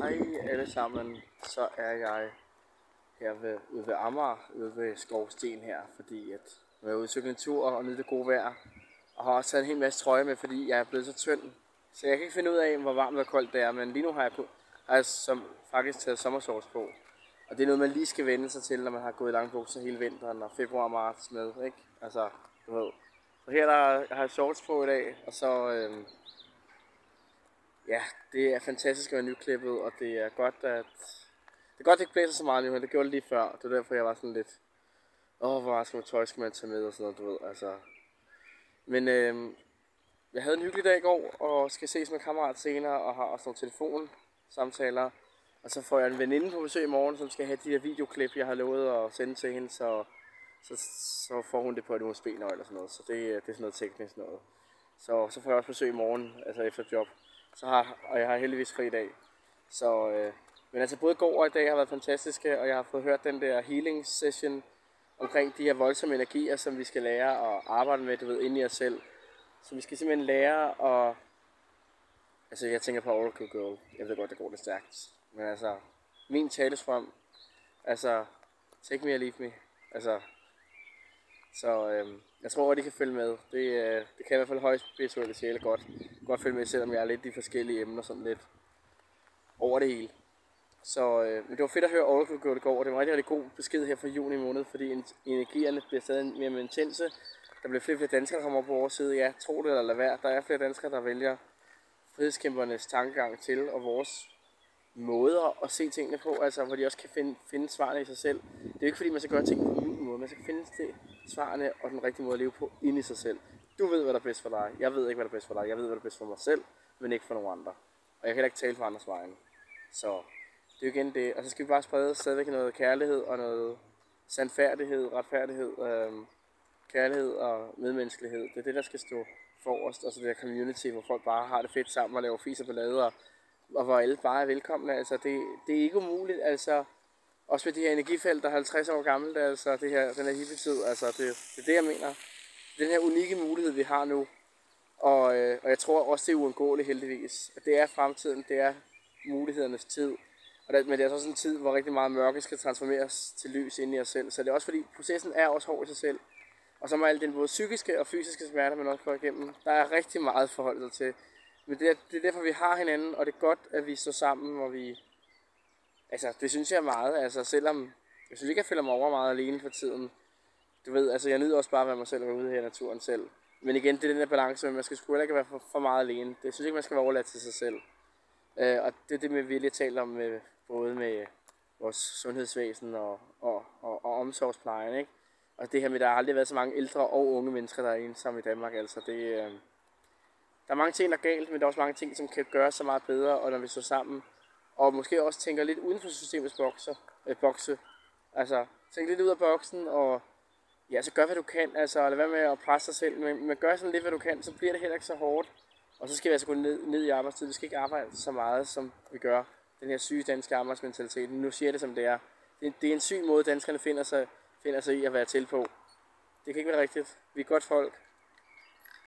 Hej alle sammen, så er jeg her ved, ude ved Amager, ude ved Skovsten her, fordi at jeg er ude en tur og nyde det gode vejr. Og har også taget en hel masse trøje med, fordi jeg er blevet så tynd. Så jeg kan ikke finde ud af, hvor varmt og koldt det er, men lige nu har jeg, på, har jeg som, faktisk taget sommersovs på. Og det er noget, man lige skal vende sig til, når man har gået i lange bukser hele vinteren og februar og marts med, ikke? Altså, du ved. Så her der, har jeg shorts på i dag, og så, øh, ja, det er fantastisk at være nyklippet, og det er godt, at det er godt, at det ikke blæser så meget nu, men det gjorde det lige før. Det er derfor, jeg var sådan lidt, åh, oh, hvor meget skal man tøj skal man tage med og sådan noget, du ved, altså. Men øh, jeg havde en hyggelig dag i går, og skal ses med kammerat senere, og har også nogle telefonsamtaler. Og så får jeg en veninde på besøg i morgen, som skal have de her videoklip, jeg har lovet at sende til hende, så, så, så får hun det på et USB-nøgle eller sådan noget. Så det, øh, det er sådan noget teknisk noget. Så, så får jeg også besøg i morgen, altså efter job. Så har, og jeg har heldigvis fri i dag. Så, øh, men altså både går og i dag har været fantastiske, og jeg har fået hørt den der healing session omkring de her voldsomme energier, som vi skal lære at arbejde med, du ved, inde i os selv. Så vi skal simpelthen lære at... Altså jeg tænker på Oracle Girl. Jeg ved godt, det går lidt stærkt. Men altså, min talesfrem, altså, take me or leave me. Altså, så øh, jeg tror, at de kan følge med. Det, øh, det kan i hvert fald højst spirituelle sjæle godt, godt følge med, selvom jeg er lidt i forskellige emner, sådan lidt over det hele. Så øh, men det var fedt at høre Oracle gå det går, og det var en rigtig, rigtig god besked her fra juni måned, fordi energierne bliver stadig mere intense. Der bliver flere og flere danskere, der kommer op på vores side. Ja, tro det eller lad være. Der er flere danskere, der vælger frihedskæmpernes tankegang til, og vores måder at se tingene på, altså hvor de også kan finde, finde svarene i sig selv. Det er jo ikke fordi, man skal gøre tingene på min måde, man skal finde det, svarene og den rigtige måde at leve på inde i sig selv. Du ved, hvad der er bedst for dig. Jeg ved ikke, hvad der er bedst for dig. Jeg ved, hvad der er bedst for mig selv, men ikke for nogen andre. Og jeg kan heller ikke tale for andres vegne. Så det er jo igen det. Og så skal vi bare sprede stadigvæk noget kærlighed og noget sandfærdighed, retfærdighed, øhm, kærlighed og medmenneskelighed. Det er det, der skal stå forrest. Og så det der community, hvor folk bare har det fedt sammen og laver fis og lader, og, og hvor alle bare er velkomne. Altså, det, det er ikke umuligt. Altså, også med de her energifelt, der er 50 år gammelt, altså det her, den her hippietid, altså det, det er det, jeg mener. Den her unikke mulighed, vi har nu, og, øh, og jeg tror også, det er uundgåeligt heldigvis. At det er fremtiden, det er mulighedernes tid. Og det, men det er også en tid, hvor rigtig meget mørke skal transformeres til lys ind i os selv. Så det er også fordi, processen er også hård i sig selv. Og så må alt den både psykiske og fysiske smerte, man også går igennem, der er rigtig meget forhold til. Men det er, det er derfor, vi har hinanden, og det er godt, at vi står sammen, og vi... Altså, det synes jeg er meget, altså selvom... Jeg synes ikke, jeg føler mig over meget alene for tiden. Du ved, altså jeg nyder også bare at være mig selv og være ude her i naturen selv. Men igen, det er den der balance, men man skal sgu ikke være for, for meget alene. Det synes ikke, man skal være overladt til sig selv. Øh, og det er det, vi vi lige talt om med, både med vores sundhedsvæsen og, og, og, og omsorgsplejen, ikke? Og det her med, at der har aldrig været så mange ældre og unge mennesker, der er ensomme i Danmark, altså det... Øh, der er mange ting, der er galt, men der er også mange ting, som kan gøre så meget bedre, og når vi står sammen, og måske også tænker lidt uden for systemets bokser, øh, bokse. Altså, tænk lidt ud af boksen, og ja, så gør hvad du kan, altså lad være med at presse dig selv, men, men gør sådan lidt hvad du kan, så bliver det heller ikke så hårdt. Og så skal vi altså gå ned, ned i arbejdstid, vi skal ikke arbejde så meget, som vi gør. Den her syge danske arbejdsmentalitet, nu siger jeg det som det er. Det, det er en syg måde, danskerne finder sig, finder sig i at være til på. Det kan ikke være rigtigt. Vi er godt folk,